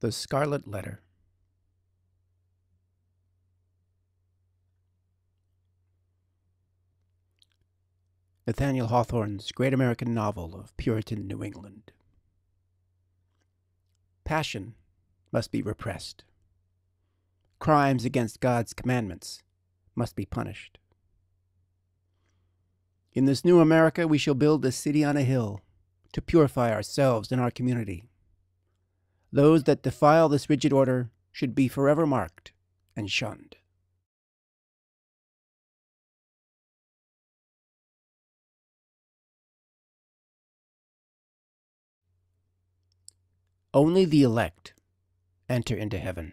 The Scarlet Letter. Nathaniel Hawthorne's great American novel of Puritan New England. Passion must be repressed. Crimes against God's commandments must be punished. In this new America, we shall build a city on a hill to purify ourselves and our community. Those that defile this rigid order should be forever marked and shunned. Only the elect enter into heaven.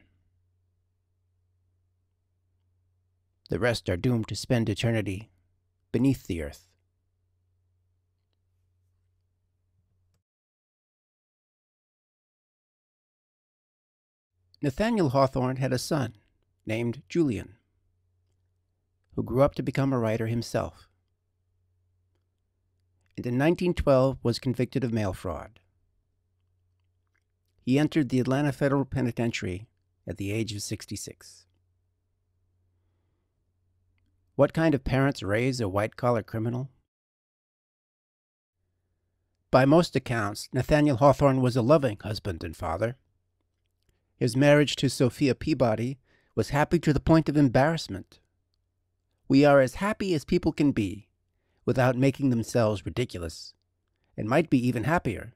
The rest are doomed to spend eternity beneath the earth. Nathaniel Hawthorne had a son named Julian, who grew up to become a writer himself, and in 1912 was convicted of mail fraud. He entered the Atlanta Federal Penitentiary at the age of 66. What kind of parents raise a white collar criminal? By most accounts, Nathaniel Hawthorne was a loving husband and father. His marriage to Sophia Peabody was happy to the point of embarrassment. We are as happy as people can be without making themselves ridiculous, and might be even happier,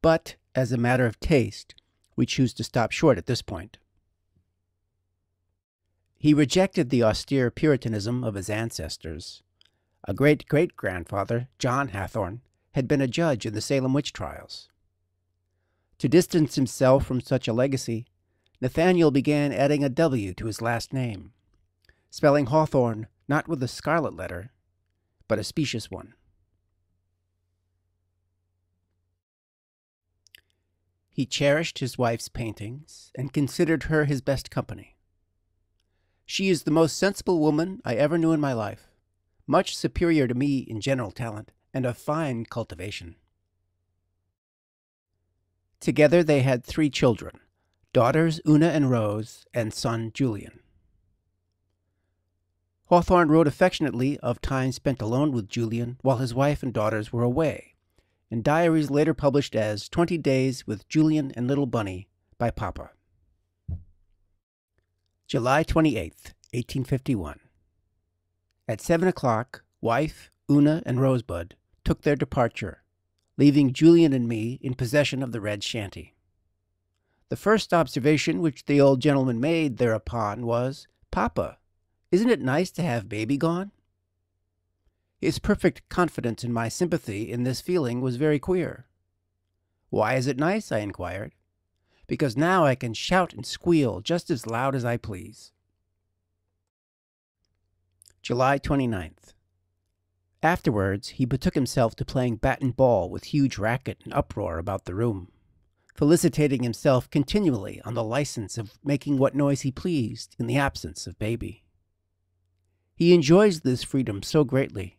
but as a matter of taste, we choose to stop short at this point. He rejected the austere Puritanism of his ancestors. A great great grandfather, John Hathorne, had been a judge in the Salem witch trials. To distance himself from such a legacy, Nathaniel began adding a W to his last name, spelling Hawthorne not with a scarlet letter, but a specious one. He cherished his wife's paintings and considered her his best company. She is the most sensible woman I ever knew in my life, much superior to me in general talent and of fine cultivation. Together they had three children daughters Una and Rose, and son Julian. Hawthorne wrote affectionately of time spent alone with Julian while his wife and daughters were away, in diaries later published as Twenty Days with Julian and Little Bunny by Papa. July 28, 1851. At seven o'clock, wife, Una, and Rosebud took their departure, leaving Julian and me in possession of the red shanty. The first observation which the old gentleman made thereupon was, Papa, isn't it nice to have baby gone? His perfect confidence in my sympathy in this feeling was very queer. Why is it nice? I inquired. Because now I can shout and squeal just as loud as I please. July 29th. Afterwards, he betook himself to playing bat and ball with huge racket and uproar about the room felicitating himself continually on the license of making what noise he pleased in the absence of baby. He enjoys this freedom so greatly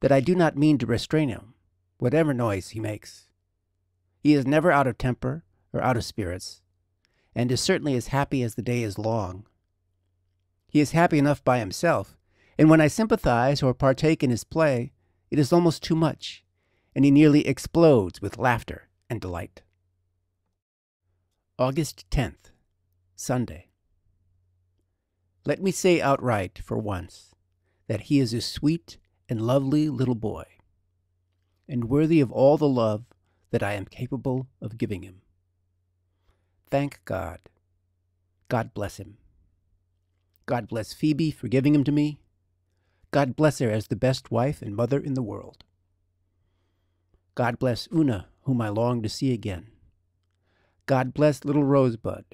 that I do not mean to restrain him, whatever noise he makes. He is never out of temper or out of spirits, and is certainly as happy as the day is long. He is happy enough by himself, and when I sympathize or partake in his play, it is almost too much, and he nearly explodes with laughter and delight. August 10th, Sunday. Let me say outright, for once, that he is a sweet and lovely little boy, and worthy of all the love that I am capable of giving him. Thank God. God bless him. God bless Phoebe for giving him to me. God bless her as the best wife and mother in the world. God bless Una, whom I long to see again. God bless little Rosebud.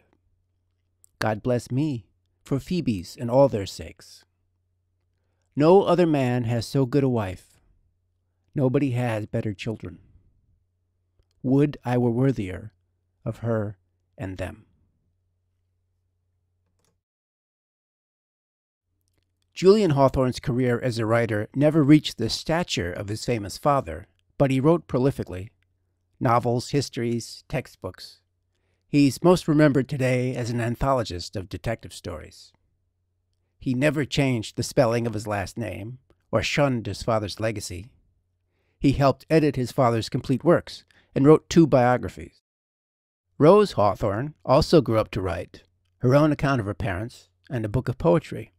God bless me for Phoebe's and all their sakes. No other man has so good a wife. Nobody has better children. Would I were worthier of her and them. Julian Hawthorne's career as a writer never reached the stature of his famous father, but he wrote prolifically novels, histories, textbooks. He's most remembered today as an anthologist of detective stories. He never changed the spelling of his last name or shunned his father's legacy. He helped edit his father's complete works and wrote two biographies. Rose Hawthorne also grew up to write her own account of her parents and a book of poetry.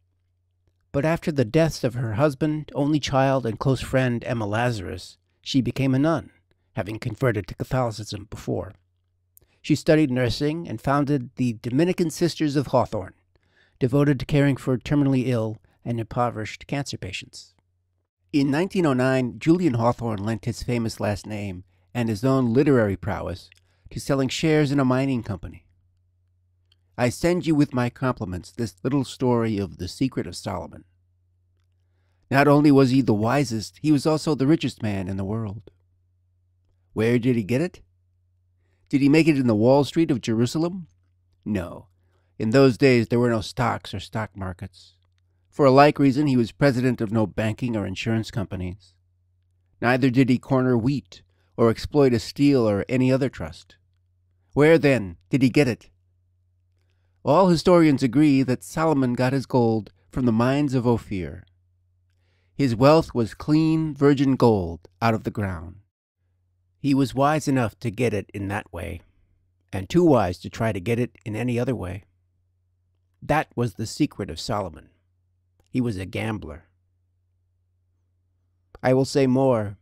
But after the deaths of her husband, only child, and close friend Emma Lazarus, she became a nun, having converted to Catholicism before. She studied nursing and founded the Dominican Sisters of Hawthorne, devoted to caring for terminally ill and impoverished cancer patients. In 1909, Julian Hawthorne lent his famous last name and his own literary prowess to selling shares in a mining company. I send you with my compliments this little story of the secret of Solomon. Not only was he the wisest, he was also the richest man in the world. Where did he get it? Did he make it in the Wall Street of Jerusalem? No. In those days there were no stocks or stock markets. For a like reason, he was president of no banking or insurance companies. Neither did he corner wheat or exploit a steel or any other trust. Where, then, did he get it? All historians agree that Solomon got his gold from the mines of Ophir. His wealth was clean, virgin gold out of the ground. He was wise enough to get it in that way, and too wise to try to get it in any other way. That was the secret of Solomon. He was a gambler. I will say more.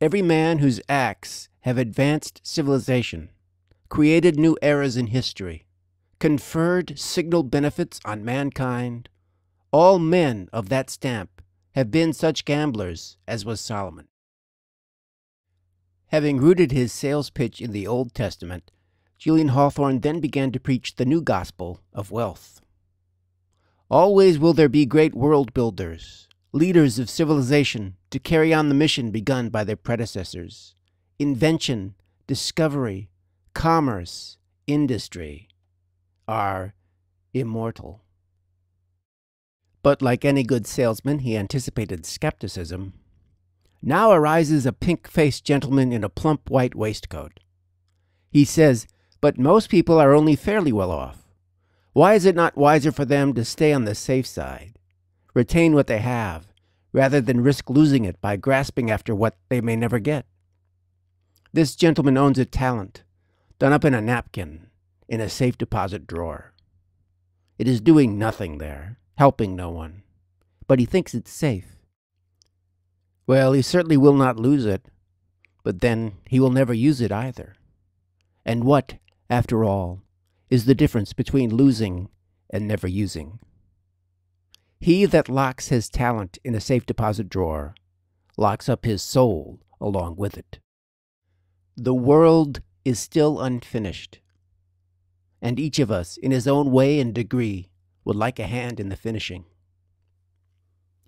Every man whose acts have advanced civilization, created new eras in history, conferred signal benefits on mankind, all men of that stamp have been such gamblers as was Solomon. Having rooted his sales pitch in the Old Testament, Julian Hawthorne then began to preach the new gospel of wealth. Always will there be great world builders, leaders of civilization to carry on the mission begun by their predecessors. Invention, discovery, commerce, industry are immortal. But like any good salesman, he anticipated skepticism now arises a pink faced gentleman in a plump white waistcoat. He says, But most people are only fairly well off. Why is it not wiser for them to stay on the safe side, retain what they have, rather than risk losing it by grasping after what they may never get? This gentleman owns a talent, done up in a napkin, in a safe deposit drawer. It is doing nothing there, helping no one, but he thinks it's safe. Well, he certainly will not lose it, but then he will never use it either. And what, after all, is the difference between losing and never using? He that locks his talent in a safe deposit drawer locks up his soul along with it. The world is still unfinished, and each of us, in his own way and degree, would like a hand in the finishing.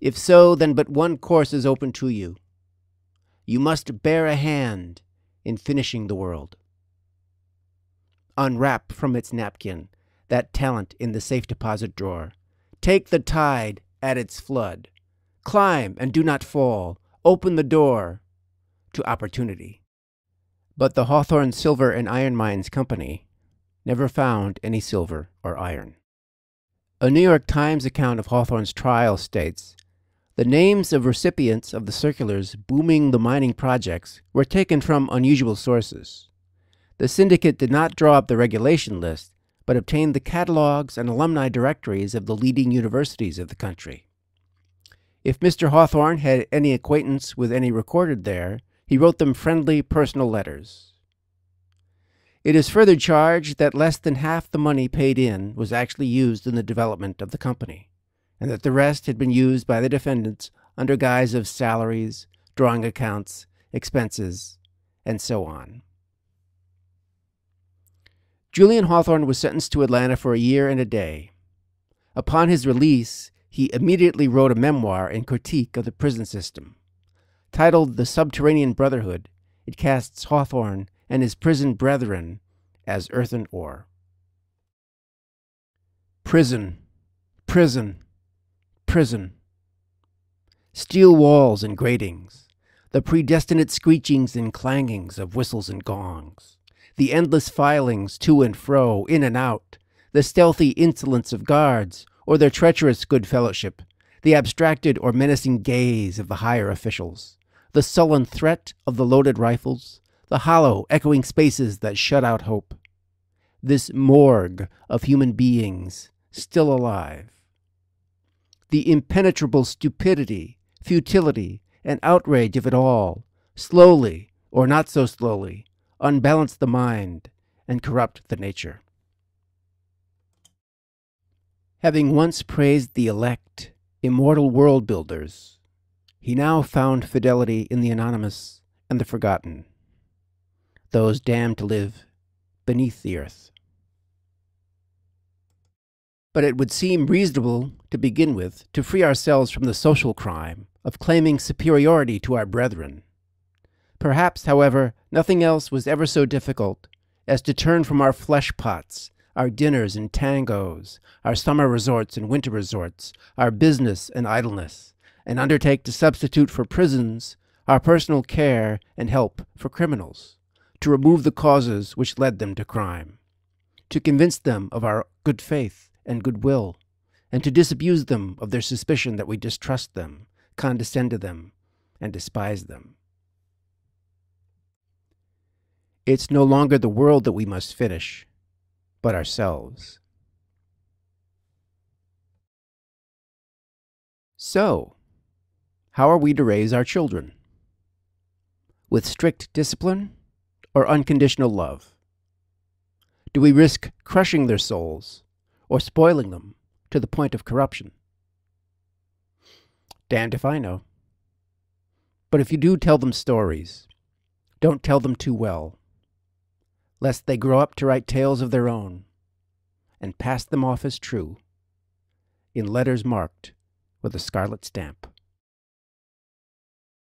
If so, then but one course is open to you. You must bear a hand in finishing the world. Unwrap from its napkin that talent in the safe deposit drawer. Take the tide at its flood. Climb and do not fall. Open the door to opportunity. But the Hawthorne Silver and Iron Mines Company never found any silver or iron. A New York Times account of Hawthorne's trial states the names of recipients of the circulars booming the mining projects were taken from unusual sources. The syndicate did not draw up the regulation list, but obtained the catalogs and alumni directories of the leading universities of the country. If Mr. Hawthorne had any acquaintance with any recorded there, he wrote them friendly personal letters. It is further charged that less than half the money paid in was actually used in the development of the company and that the rest had been used by the defendants under guise of salaries, drawing accounts, expenses, and so on. Julian Hawthorne was sentenced to Atlanta for a year and a day. Upon his release, he immediately wrote a memoir in critique of the prison system. Titled The Subterranean Brotherhood, it casts Hawthorne and his prison brethren as earthen ore. Prison, prison, prison. Steel walls and gratings, the predestinate screechings and clangings of whistles and gongs, the endless filings to and fro, in and out, the stealthy insolence of guards, or their treacherous good fellowship, the abstracted or menacing gaze of the higher officials, the sullen threat of the loaded rifles, the hollow, echoing spaces that shut out hope. This morgue of human beings still alive. The impenetrable stupidity, futility, and outrage of it all, slowly, or not so slowly, unbalance the mind and corrupt the nature. Having once praised the elect, immortal world builders, he now found fidelity in the anonymous and the forgotten, those damned to live beneath the earth. But it would seem reasonable, to begin with, to free ourselves from the social crime of claiming superiority to our brethren. Perhaps, however, nothing else was ever so difficult as to turn from our flesh pots, our dinners and tangos, our summer resorts and winter resorts, our business and idleness, and undertake to substitute for prisons our personal care and help for criminals, to remove the causes which led them to crime, to convince them of our good faith and goodwill, and to disabuse them of their suspicion that we distrust them, condescend to them, and despise them. It's no longer the world that we must finish, but ourselves. So, how are we to raise our children? With strict discipline or unconditional love? Do we risk crushing their souls or spoiling them to the point of corruption? Damned if I know. But if you do tell them stories, don't tell them too well lest they grow up to write tales of their own, and pass them off as true, in letters marked with a scarlet stamp.